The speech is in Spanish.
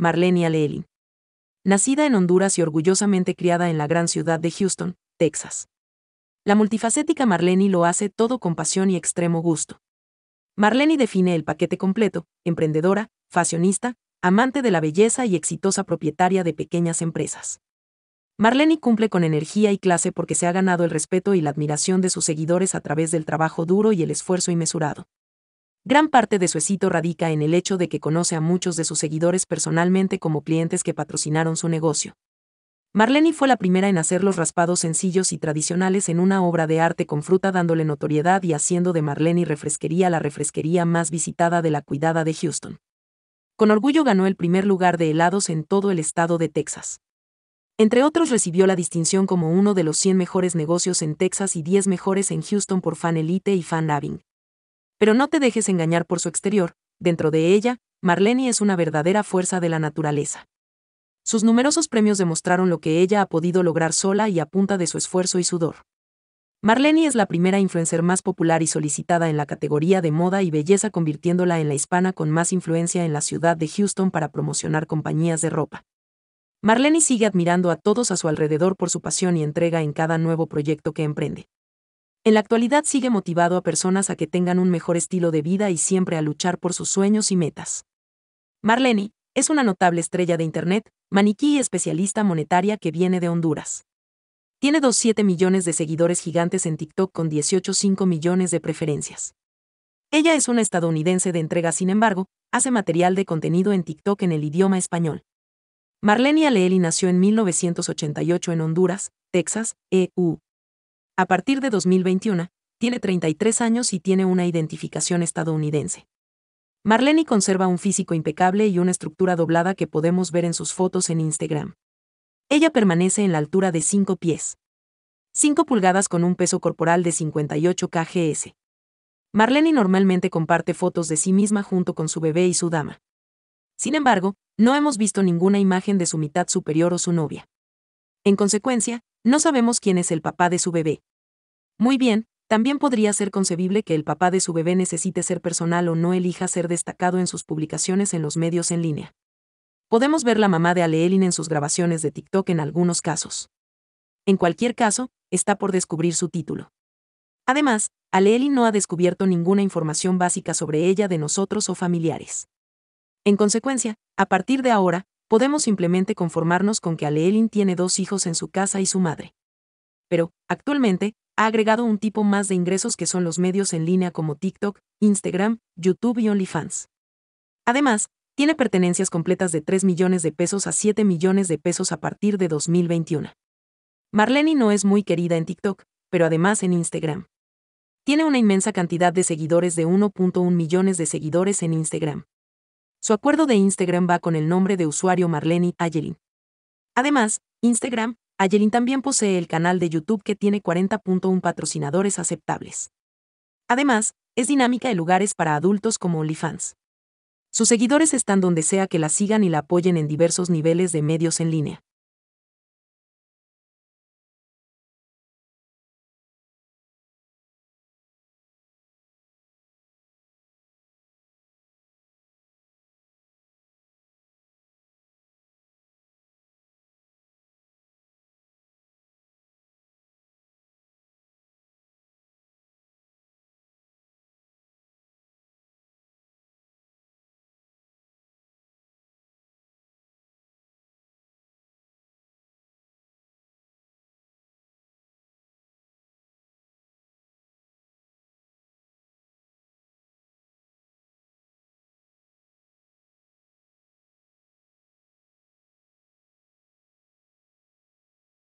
Marlene Aleelin. Nacida en Honduras y orgullosamente criada en la gran ciudad de Houston, Texas. La multifacética Marlene lo hace todo con pasión y extremo gusto. Marlene define el paquete completo, emprendedora, fashionista, amante de la belleza y exitosa propietaria de pequeñas empresas. Marlene cumple con energía y clase porque se ha ganado el respeto y la admiración de sus seguidores a través del trabajo duro y el esfuerzo inmesurado. Gran parte de su éxito radica en el hecho de que conoce a muchos de sus seguidores personalmente como clientes que patrocinaron su negocio. Marlene fue la primera en hacer los raspados sencillos y tradicionales en una obra de arte con fruta dándole notoriedad y haciendo de Marlene Refresquería la refresquería más visitada de la cuidada de Houston. Con orgullo ganó el primer lugar de helados en todo el estado de Texas. Entre otros recibió la distinción como uno de los 100 mejores negocios en Texas y 10 mejores en Houston por Fan Elite y Fan Loving. Pero no te dejes engañar por su exterior, dentro de ella, Marlene es una verdadera fuerza de la naturaleza. Sus numerosos premios demostraron lo que ella ha podido lograr sola y a punta de su esfuerzo y sudor. Marlene es la primera influencer más popular y solicitada en la categoría de moda y belleza, convirtiéndola en la hispana con más influencia en la ciudad de Houston para promocionar compañías de ropa. Marlene sigue admirando a todos a su alrededor por su pasión y entrega en cada nuevo proyecto que emprende. En la actualidad sigue motivado a personas a que tengan un mejor estilo de vida y siempre a luchar por sus sueños y metas. Marlene, es una notable estrella de Internet, maniquí y especialista monetaria que viene de Honduras. Tiene 2,7 millones de seguidores gigantes en TikTok con 18,5 millones de preferencias. Ella es una estadounidense de entrega, sin embargo, hace material de contenido en TikTok en el idioma español. Marlene Aleeli nació en 1988 en Honduras, Texas, EU. A partir de 2021, tiene 33 años y tiene una identificación estadounidense. Marlene conserva un físico impecable y una estructura doblada que podemos ver en sus fotos en Instagram. Ella permanece en la altura de 5 pies. 5 pulgadas con un peso corporal de 58 kgs. Marlene normalmente comparte fotos de sí misma junto con su bebé y su dama. Sin embargo, no hemos visto ninguna imagen de su mitad superior o su novia. En consecuencia, no sabemos quién es el papá de su bebé. Muy bien, también podría ser concebible que el papá de su bebé necesite ser personal o no elija ser destacado en sus publicaciones en los medios en línea. Podemos ver la mamá de Aleelin en sus grabaciones de TikTok en algunos casos. En cualquier caso, está por descubrir su título. Además, Aleelin no ha descubierto ninguna información básica sobre ella de nosotros o familiares. En consecuencia, a partir de ahora, podemos simplemente conformarnos con que Aleelin tiene dos hijos en su casa y su madre. Pero, actualmente, ha agregado un tipo más de ingresos que son los medios en línea como TikTok, Instagram, YouTube y OnlyFans. Además, tiene pertenencias completas de 3 millones de pesos a 7 millones de pesos a partir de 2021. Marlene no es muy querida en TikTok, pero además en Instagram. Tiene una inmensa cantidad de seguidores de 1.1 millones de seguidores en Instagram. Su acuerdo de Instagram va con el nombre de usuario Marlene Ayelin. Además, Instagram Ayelin también posee el canal de YouTube que tiene 40.1 patrocinadores aceptables. Además, es dinámica en lugares para adultos como OnlyFans. Sus seguidores están donde sea que la sigan y la apoyen en diversos niveles de medios en línea.